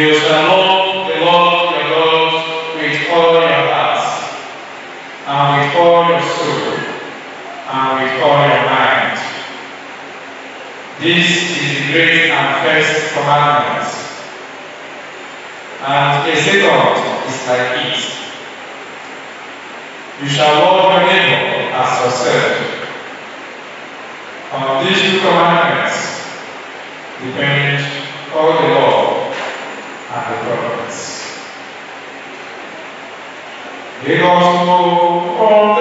You shall love the Lord your God with all your heart, and with all your soul, and with all your mind. This is the great and first commandment. And a second is like it. You shall love your neighbor as yourself. On these two commandments depend all the law Deus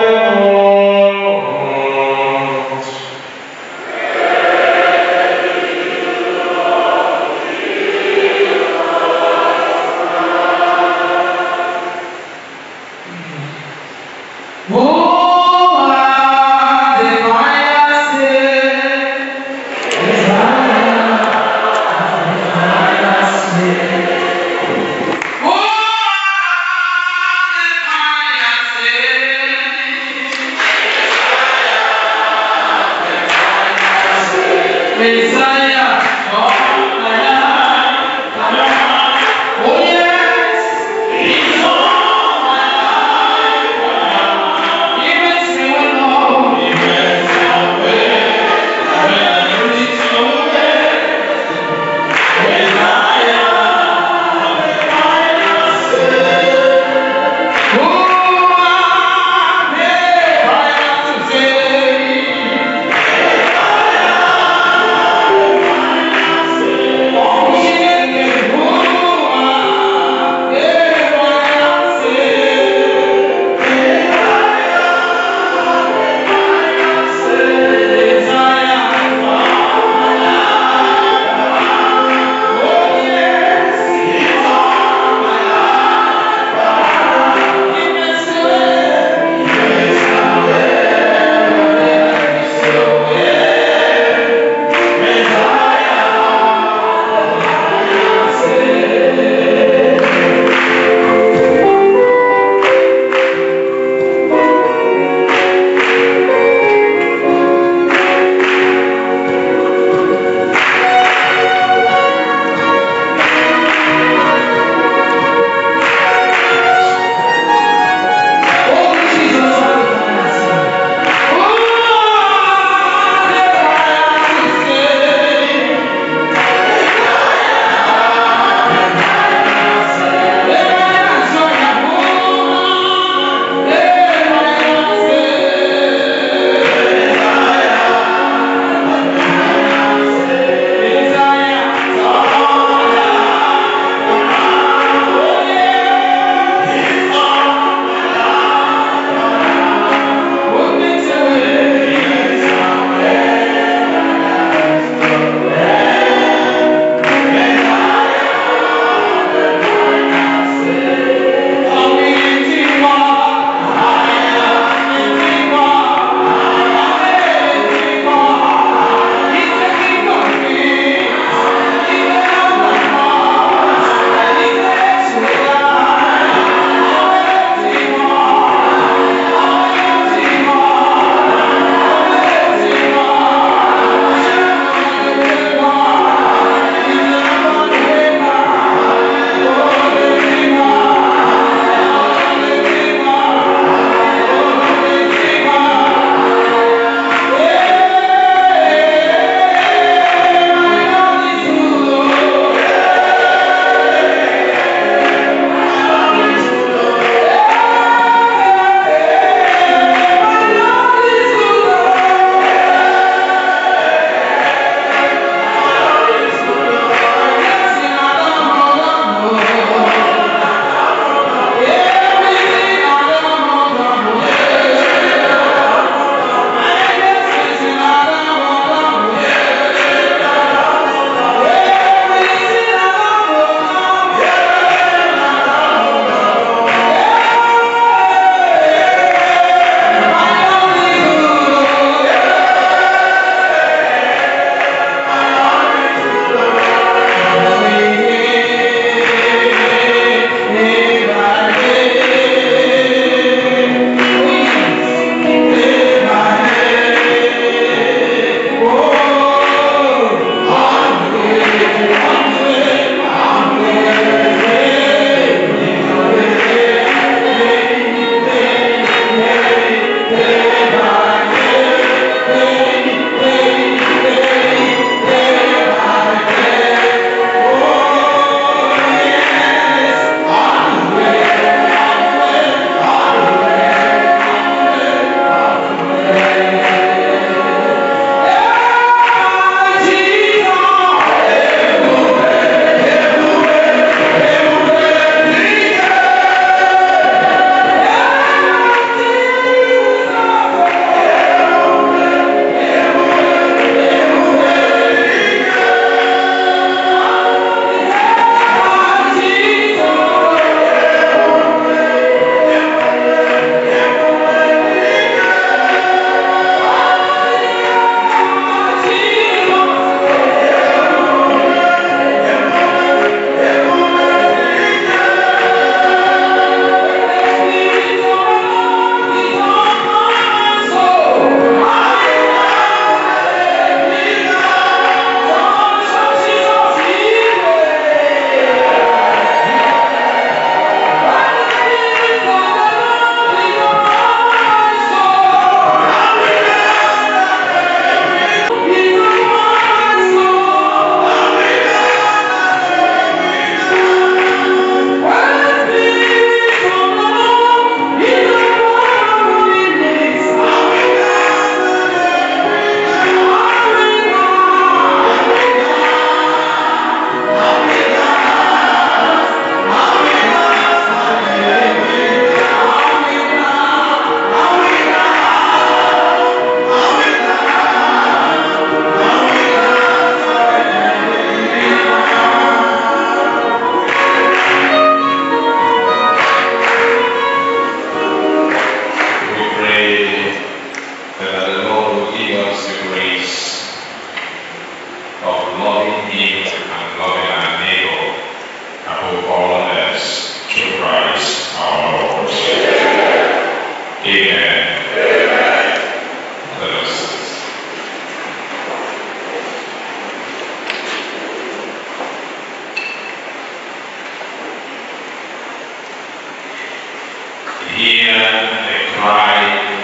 cry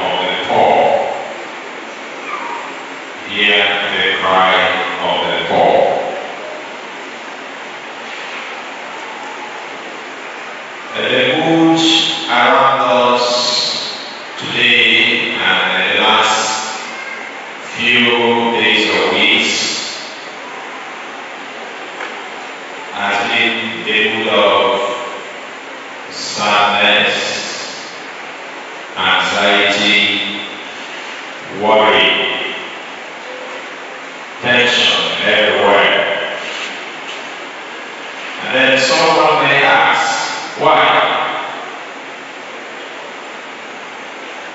of the poor. Hear the cry of the poor. The mood around us today and the last few days or weeks has been a mood of sadness, anxiety, worry, tension everywhere. And then someone may ask, why?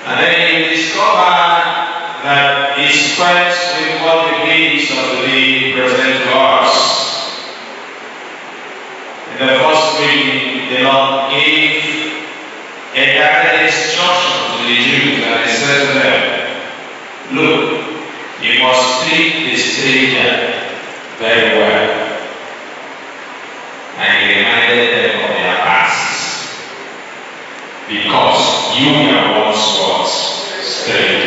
And then you discover that it spreads with what the needs of the day present to us. In the first reading, the Lord gave a direct instruction to the Jews and he said to them, Look, you must treat the stranger very well. And he reminded them of their past. Because you were once what? Strangers.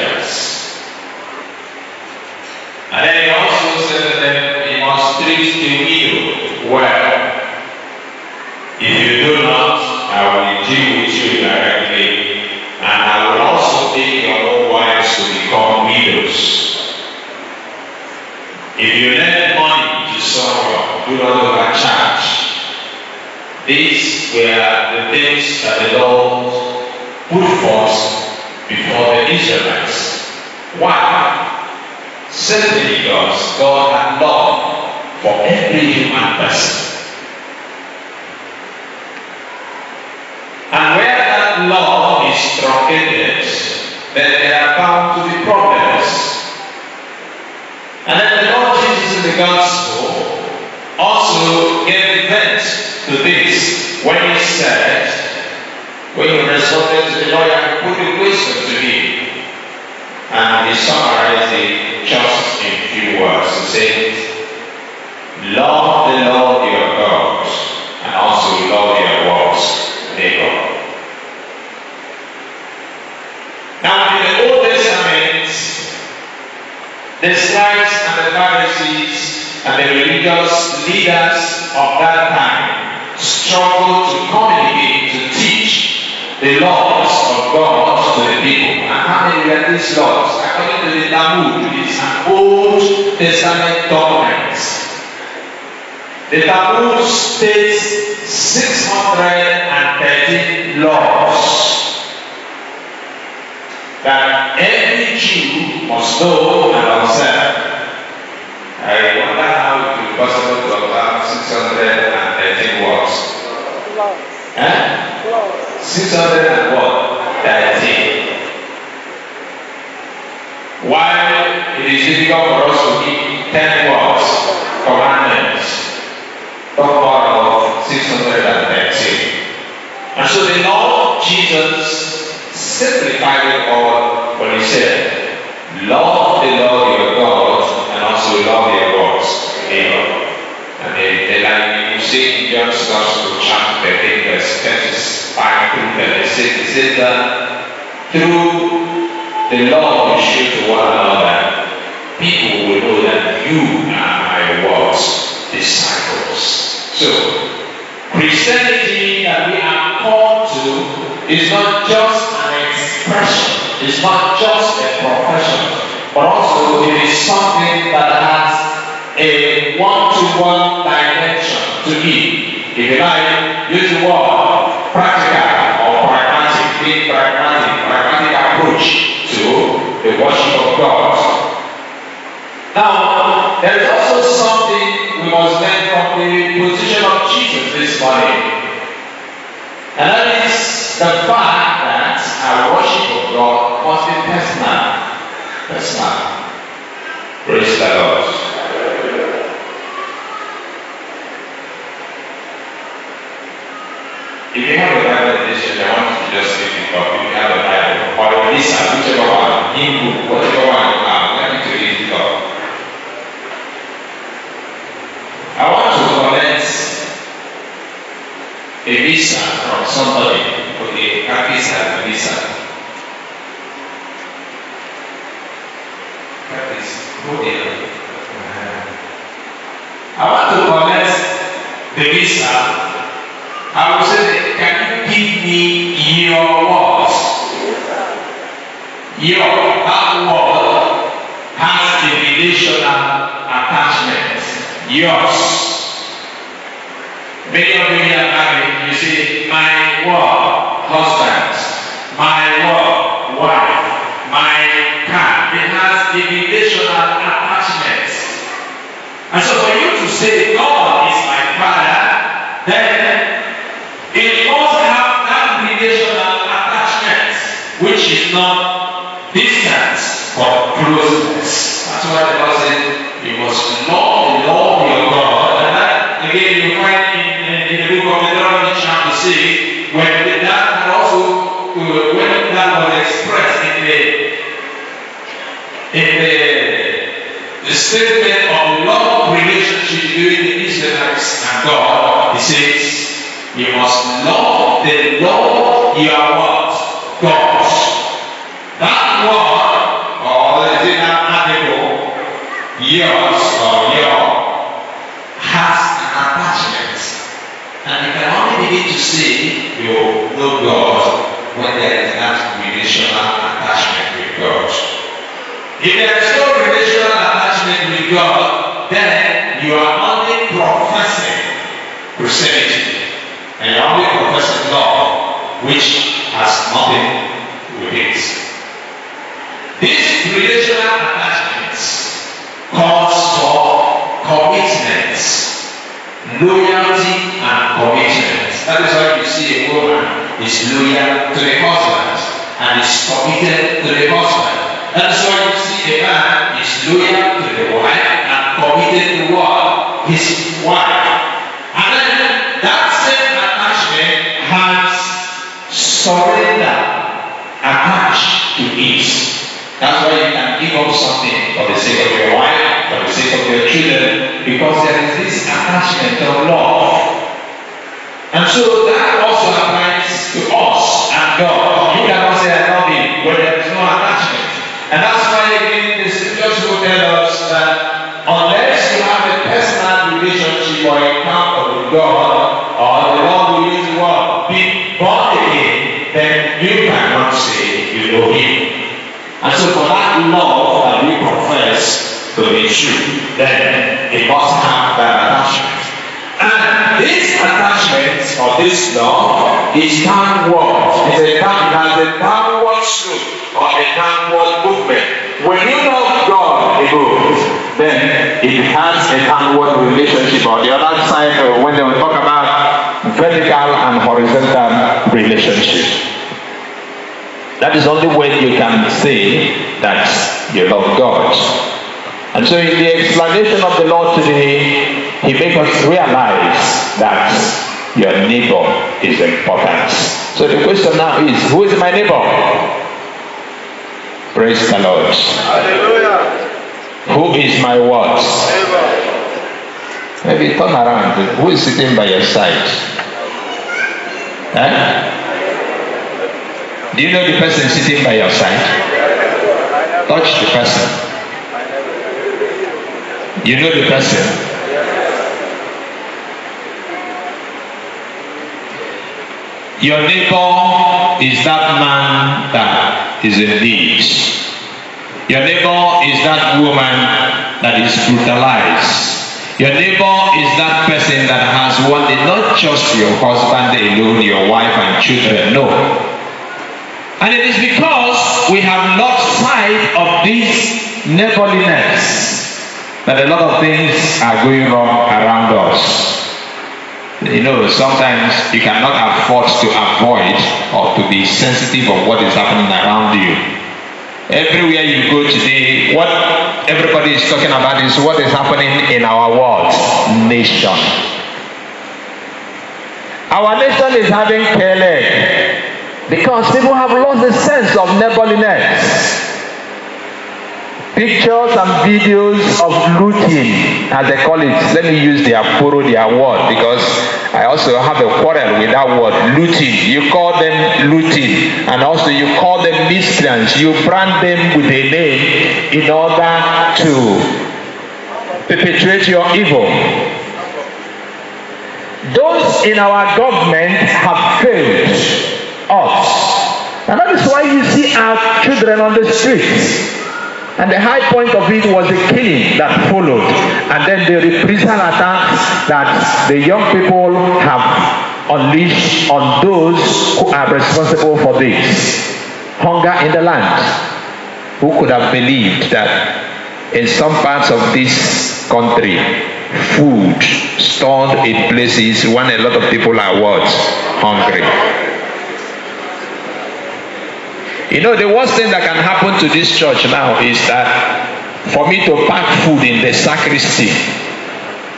Do not overcharge. These were the things that the Lord put forth before the Israelites. Why? Simply because God had love for every human person. And where that love is truncated, then there are bound to be problems. And then the Lord Jesus in the gospel also gave vent to this when he said, when he responded to the lawyer, put the question to him. And he summarized it just in few words. He said, Love the Lord your God and also love your what? Neighbor. Now in the Old Testament, the scribes and the Pharisees and the religious leaders of that time struggled to communicate, to teach the laws of God to the people. And how many were these laws? According to the Talmud, it is an Old Testament document. The Talmud states 613 laws that every Jew must know and observe. I wonder how it will be possible 613 words. Eh? 600 and what? 13. While it is difficult for us to keep 10 words, commandments, talk more of 613. And so the Lord Jesus simplified it all when he said, Lord your God and also love your God's neighbor. And they, they like you see in John's Gospel, chapter 13, verse 35 through 36, it says that through the show to one another, people will know that you are my words, disciples. So, Christianity that we are called to is not just an expression, it's not just a profession, but also it is something that has a one-to-one dimension to it. If you like, use the word practical or pragmatic, being pragmatic, pragmatic approach to the worship of God. Now, there is also something we must learn from the position of Jesus this morning. And that is the fact that our worship of God must be personal. Personal. Praise the Lord. If you have a Bible edition, I want you to just pick it up. If you have a Bible, or listen, whichever one, Hindu, whatever one you have, let me to read it up. I want to collect a visa from somebody. Okay, Capisa Lisa. Capis, go there. I want to collect the visa. I will say, can you give me your words? Your, that word has a relational attachment. Yours. Many of you are married, you say, my word, husband, my word, wife, my car. It has a attachments. And so for you to say God is my father, then it must have that relational attachment, which is not distance but closeness. That's why the Lord said you must love God, he says, you must love the Lord your what? God. That word, or oh, is it that article, yours or your, has an attachment. And you can only begin to see you know God when there is that relational attachment with God. If there is no relational attachment with God, then you are only professing Christianity. And only professing love, which has nothing with it. These relational attachments calls for commitments, loyalty and commitment. That is why you see a woman is loyal to the husband and is committed to the husband. That is why you see a man is loyal to the wife and committed to what? His wife. That's why you can give up something for the sake of your wife, for the sake of your children, because there is this attachment of love. And so that also applies to us and God. You cannot say I love him when there is no attachment. And that's why again the scriptures will tell us that unless you have a personal relationship or encounter with God, or the Lord will word, be born again, then you cannot say you know him. And so for that love that we profess to be true, then it must have that attachment. And this attachment or this love is downward. It's a down, it has a downward slope or a downward movement. When you love God above, then it has a downward relationship. On the other side, uh, when they talk about vertical and horizontal relationship. That is only way you can say that you love God. And so in the explanation of the Lord today, He makes us realize that your neighbor is important. So the question now is, who is my neighbor? Praise the Lord. Hallelujah. Who is my what? Neighbor. Maybe turn around. Who is sitting by your side? Eh? Do you know the person sitting by your side? Touch the person. You know the person? Your neighbor is that man that is in need. Your neighbor is that woman that is brutalized. Your neighbor is that person that has wanted not just your husband alone, your wife and children, no. And it is because we have lost sight of this neighborliness that a lot of things are going wrong around us. You know, sometimes you cannot afford to avoid or to be sensitive of what is happening around you. Everywhere you go today, what everybody is talking about is what is happening in our world, nation. Our nation is having care because people have lost the sense of neighborliness. Pictures and videos of looting, as they call it. Let me use their borrow their word because I also have a quarrel with that word, looting. You call them looting, and also you call them miscreants. You brand them with a name in order to perpetrate your evil. Those in our government have failed And that is why you see our children on the streets. And the high point of it was the killing that followed. And then the reprisal attacks that the young people have unleashed on those who are responsible for this. Hunger in the land. Who could have believed that in some parts of this country, food stored in places when a lot of people are what? Hungry. You know, the worst thing that can happen to this church now is that for me to pack food in the sacristy,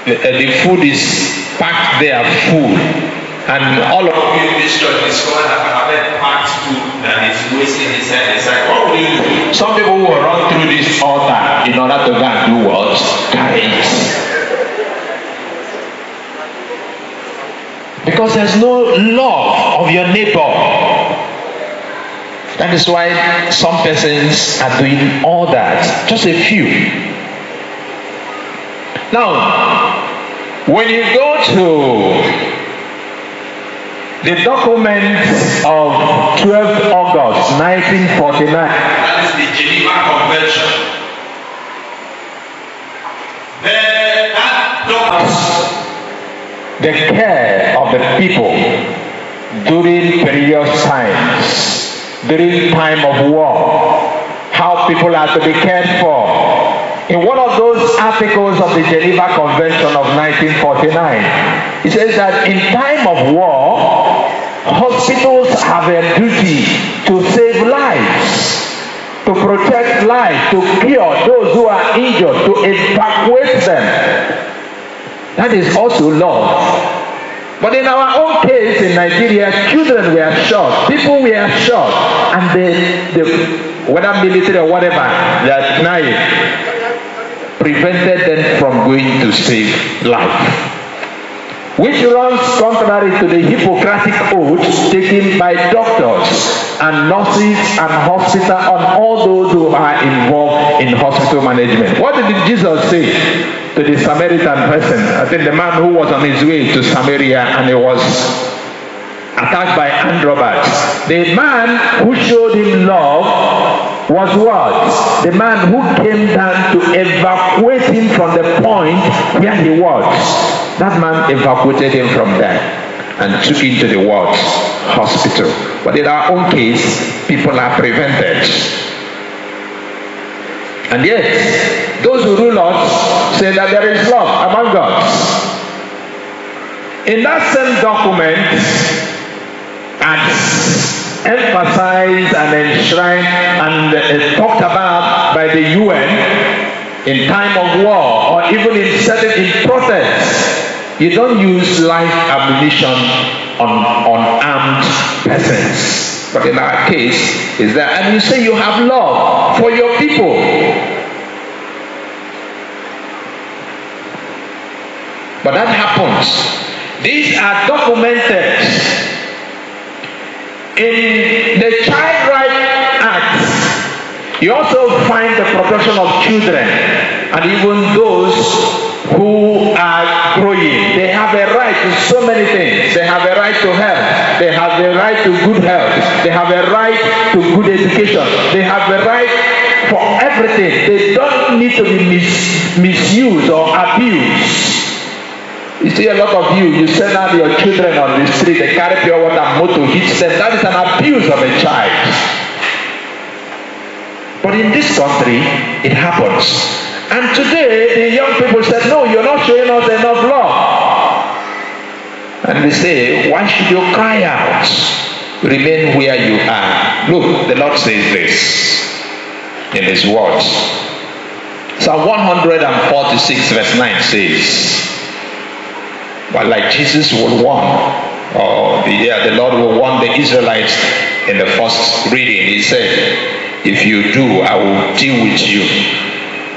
the, uh, the food is packed there full. And all of you in this church I have packed food that is wasting inside the sack. What will you do? Some people will run through this altar in order to go and do what? Carry it. Because there's no love of your neighbor. That is why some persons are doing all that. Just a few. Now, when you go to the documents of 12 August 1949, that is the Geneva Convention. The, that the care of the people during perilous times during time of war, how people are to be cared for. In one of those articles of the Geneva Convention of 1949, it says that in time of war, hospitals have a duty to save lives, to protect life, to cure those who are injured, to evacuate them. That is also love. But in our own case in Nigeria, children were shot, people were shot, and the, the whether military or whatever, are denying, prevented them from going to save life. Which runs contrary to the Hippocratic oath taken by doctors and nurses and hospital and all those who are involved in hospital management. What did Jesus say? to the Samaritan person. I think the man who was on his way to Samaria and he was attacked by robbers. The man who showed him love was what? The man who came down to evacuate him from the point where he was. That man evacuated him from there and took him to the what? Hospital. But in our own case, people are prevented. And yet, those who rule us say that there is love among us. In that same document, as emphasized and enshrined and talked about by the UN in time of war or even in certain in protests, you don't use live ammunition on unarmed persons. But in our case, is that, and you say you have love for your people. But that happens. These are documented in the Child Rights Act. You also find the protection of children and even those who are growing. They have a right to so many things. They have a right to health. They have a right to good health. They have a right to good education. They have a right for everything. They don't need to be mis- misused or abused. You see a lot of you, you send out your children on the street, they carry pure water, motor hits them. That is an abuse of a child. But in this country, it happens. And today, the young people said, No, you're not showing us enough love. And they say, Why should you cry out? Remain where you are. Look, the Lord says this in His words. Psalm 146, verse 9 says, But like Jesus would warn, or the, yeah, the Lord will warn the Israelites in the first reading. He said, If you do, I will deal with you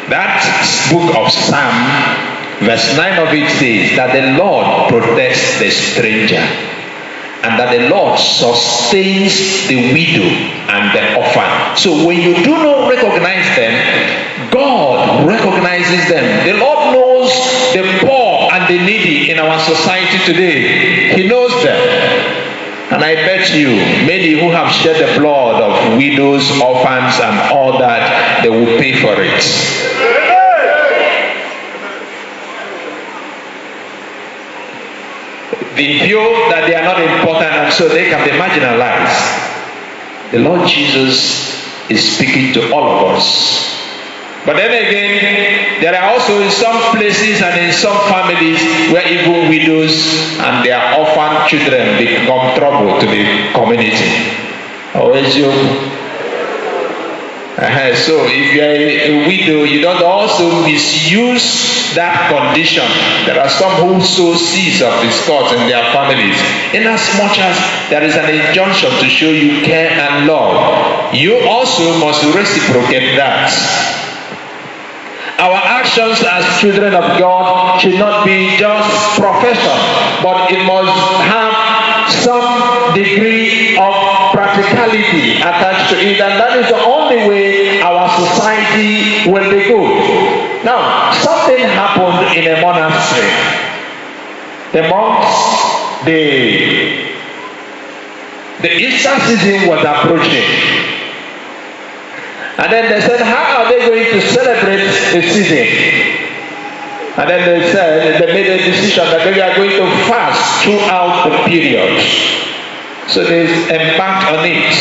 that book of Psalm Verse 9 of it says that the Lord protects the stranger and that the Lord sustains the widow and the orphan. So when you do not recognize them, God recognizes them. The Lord in our society today. He knows them. And I bet you, many who have shed the blood of widows, orphans, and all that, they will pay for it. They feel that they are not important and so they can be marginalized. The Lord Jesus is speaking to all of us. But then again, there are also in some places and in some widows and their orphan children become trouble to the community. Always you uh, so if you are a, a widow, you don't also misuse that condition. There are some who sow seeds of discord in their families. In as much as there is an injunction to show you care and love, you also must reciprocate that. Our actions as children of God should not be just profession, but it must have some degree of practicality attached to it, and that is the only way our society will be good. Now, something happened in a monastery. The monks, the the Easter season was approaching. And then they said, How are they going to celebrate the season? And then they said, they made a decision that they are going to fast throughout the period. So they embarked on it.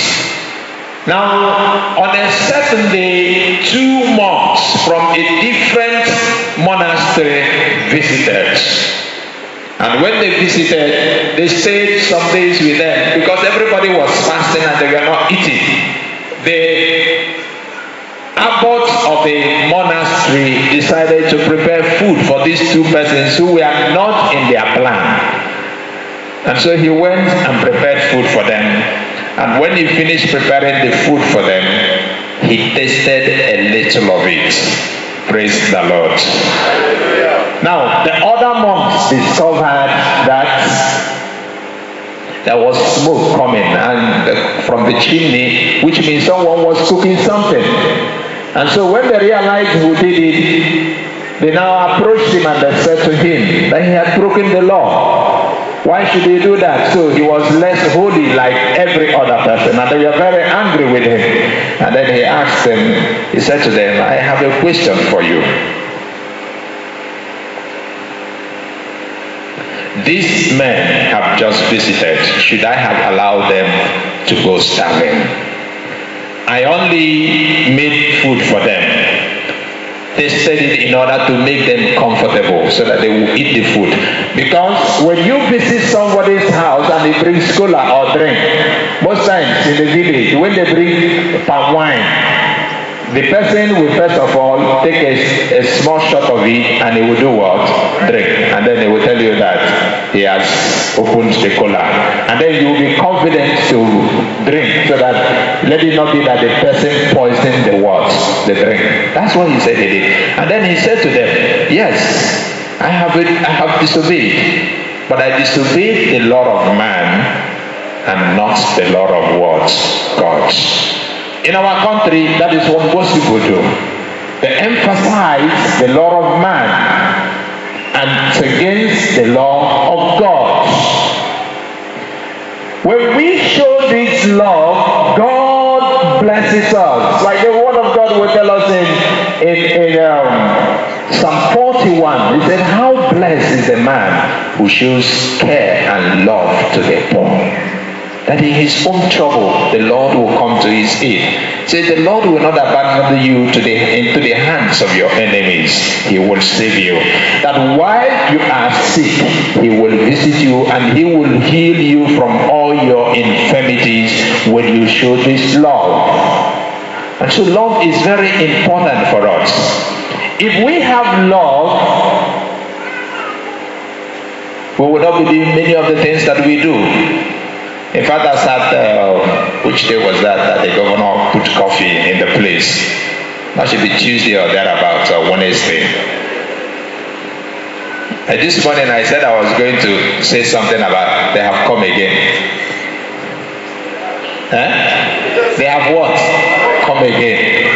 Now, on a certain day, two monks from a different monastery visited. And when they visited, they stayed some days with them because everybody was fasting and they were not eating. The monastery decided to prepare food for these two persons who were not in their plan. And so he went and prepared food for them. And when he finished preparing the food for them, he tasted a little of it. Praise the Lord. Now, the other monks discovered that there was smoke coming and uh, from the chimney, which means someone was cooking something. And so when they realized who did it, they now approached him and they said to him that he had broken the law. Why should he do that? So he was less holy like every other person. And they were very angry with him. And then he asked them, he said to them, I have a question for you. These men have just visited. Should I have allowed them to go starving? I only made food for them. They said it in order to make them comfortable so that they will eat the food. Because when you visit somebody's house and they bring cola or drink, most times in the village, when they bring palm wine, the person will first of all take a, a small shot of it and he will do what? Drink. And then he will tell you that he has opened the cola. And then you will be confident to drink so that let it not be that the person poisoned the what? The drink. That's what he said he did. And then he said to them, Yes, I have it, I have disobeyed. But I disobeyed the law of man and not the law of what? God. In our country, that is what most people do. They emphasize the law of man and against the law of God. When we show this love, God blesses us. Like the word of God will tell us in, in, in um, Psalm 41, he said, How blessed is the man who shows care and love to the poor that in his own trouble the Lord will come to his aid. Say the Lord will not abandon you to the, into the hands of your enemies. He will save you. That while you are sick, he will visit you and he will heal you from all your infirmities when you show this love. And so love is very important for us. If we have love, we will not be doing many of the things that we do. In fact, I sat, uh, which day was that, that the governor put coffee in the place? That should be Tuesday or thereabouts, or Wednesday. And this morning I said I was going to say something about they have come again. Huh? They have what? Come again.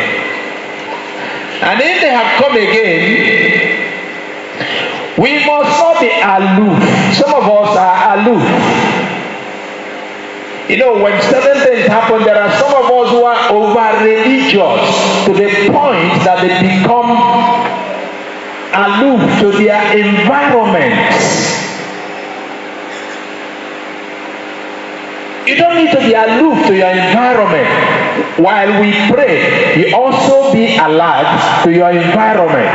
And if they have come again, we must not be aloof. Some of us are aloof. You know, when certain things happen, there are some of us who are over religious to the point that they become aloof to their environment. You don't need to be aloof to your environment. While we pray, you also be alert to your environment.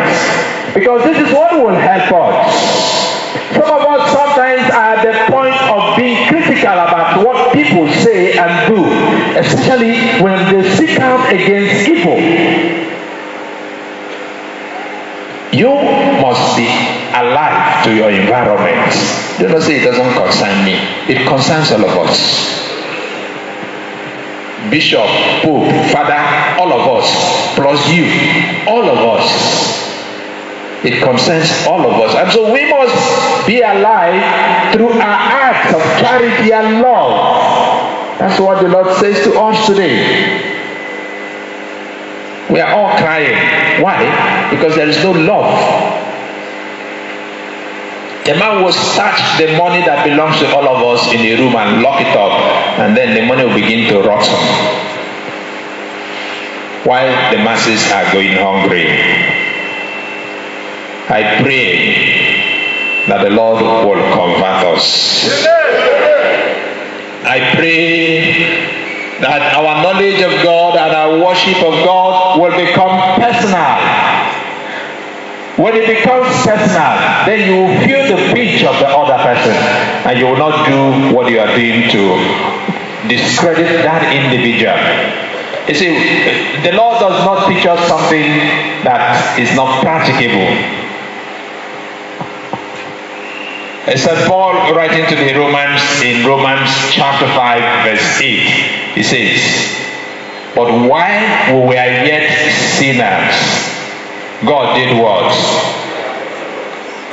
Because this is what will help us. Some of us sometimes are at the point of being critical about what people say and do, especially when they speak out against evil. You must be alive to your environment. Do not say it doesn't concern me. It concerns all of us. Bishop, Pope, Father, all of us, plus you, all of us. It concerns all of us. And so we must be alive through our acts of charity and love. That's what the Lord says to us today. We are all crying. Why? Because there is no love. A man will snatch the money that belongs to all of us in a room and lock it up, and then the money will begin to rot while the masses are going hungry. I pray that the Lord will convert us. I pray that our knowledge of God and our worship of God will become personal When it becomes personal, then you will feel the pinch of the other person and you will not do what you are doing to discredit that individual. You see, the Lord does not teach us something that is not practicable. Saint Paul writing to the Romans in Romans chapter 5 verse 8, he says, But while we were yet sinners, God did what?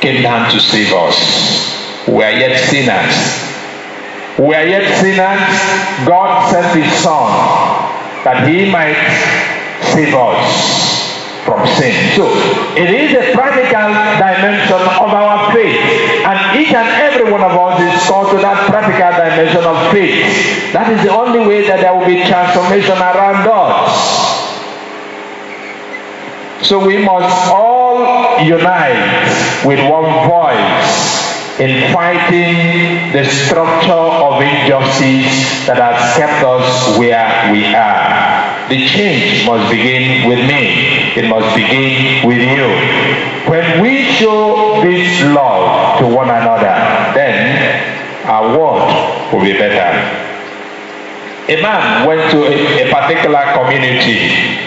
Came down to save us. We are yet sinners. We are yet sinners. God sent His Son that He might save us from sin. So it is a practical dimension of our faith. Each and every one of us is called to that practical dimension of faith. That is the only way that there will be transformation around us. So we must all unite with one voice in fighting the structure of injustice that has kept us where we are. The change must begin with me. It must begin with you. When we show this love to one another, then our world will be better. A man went to a, a particular community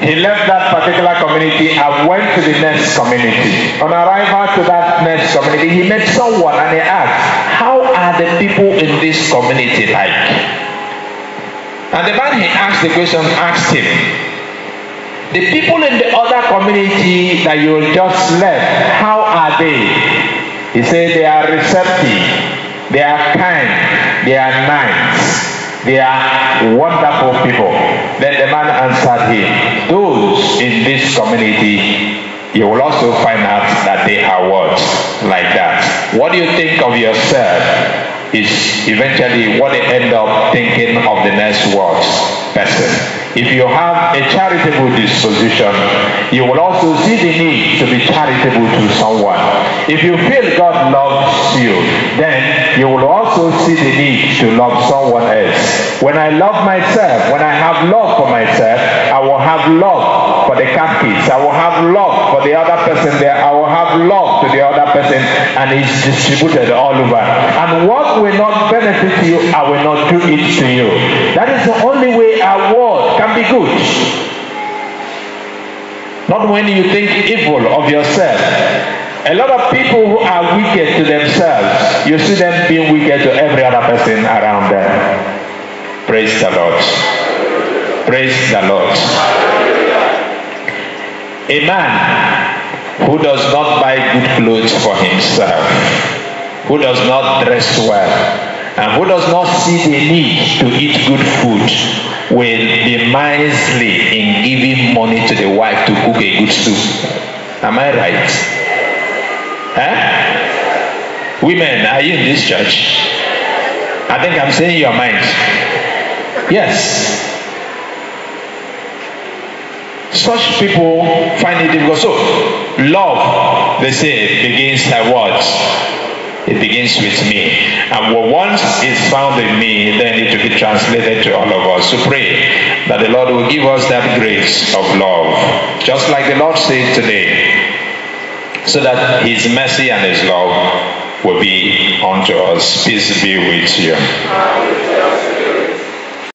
he left that particular community and went to the next community. On arrival to that next community, he met someone and he asked, How are the people in this community like? And the man he asked the question asked him, The people in the other community that you just left, how are they? He said, They are receptive, they are kind, they are nice. They are wonderful people. Then the man answered him, Those in this community, you will also find out that they are what? Like that. What do you think of yourself is eventually what they end up thinking of the next words person. If you have a charitable disposition, you will also see the need to be charitable to someone. If you feel God loves you, then you will also see the need to love someone else. When I love myself, when I have love for myself, I will have love for the kids. I will have love for the other person there. I will have love to the other person and it's distributed all over. And what will not benefit you, I will not do it to you. That is the only way our world be good. Not when you think evil of yourself. A lot of people who are wicked to themselves, you see them being wicked to every other person around them. Praise the Lord. Praise the Lord. A man who does not buy good clothes for himself, who does not dress well, and who does not see the need to eat good food will be miserly in giving money to the wife to cook a good soup. Am I right? Huh? Women, are you in this church? I think I'm saying your mind. Yes. Such people find it difficult. So, love, they say, begins at what? It begins with me. And what once is found in me, then it will be translated to all of us. So pray that the Lord will give us that grace of love. Just like the Lord said today. So that his mercy and his love will be unto us. Peace be with you.